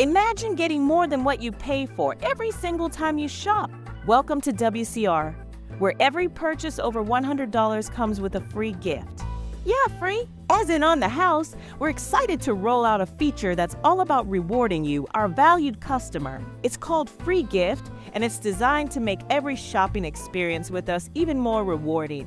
Imagine getting more than what you pay for every single time you shop. Welcome to WCR, where every purchase over $100 comes with a free gift. Yeah, free. As in on the house, we're excited to roll out a feature that's all about rewarding you, our valued customer. It's called Free Gift, and it's designed to make every shopping experience with us even more rewarding.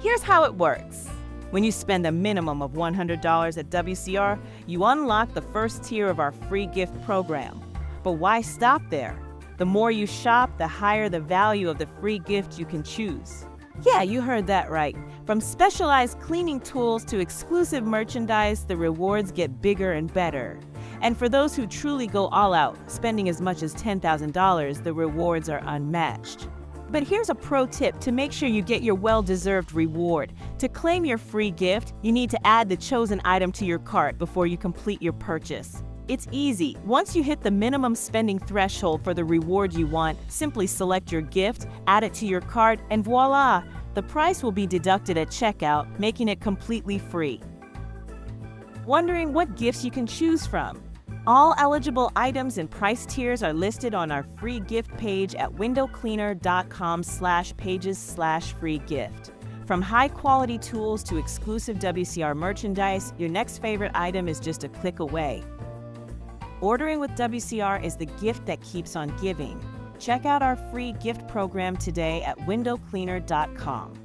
Here's how it works. When you spend a minimum of $100 at WCR, you unlock the first tier of our free gift program. But why stop there? The more you shop, the higher the value of the free gift you can choose. Yeah, you heard that right. From specialized cleaning tools to exclusive merchandise, the rewards get bigger and better. And for those who truly go all out, spending as much as $10,000, the rewards are unmatched. But here's a pro tip to make sure you get your well deserved reward. To claim your free gift, you need to add the chosen item to your cart before you complete your purchase. It's easy. Once you hit the minimum spending threshold for the reward you want, simply select your gift, add it to your cart, and voila! The price will be deducted at checkout, making it completely free. Wondering what gifts you can choose from? All eligible items and price tiers are listed on our free gift page at windowcleaner.com slash pages slash free gift. From high quality tools to exclusive WCR merchandise, your next favorite item is just a click away. Ordering with WCR is the gift that keeps on giving. Check out our free gift program today at windowcleaner.com.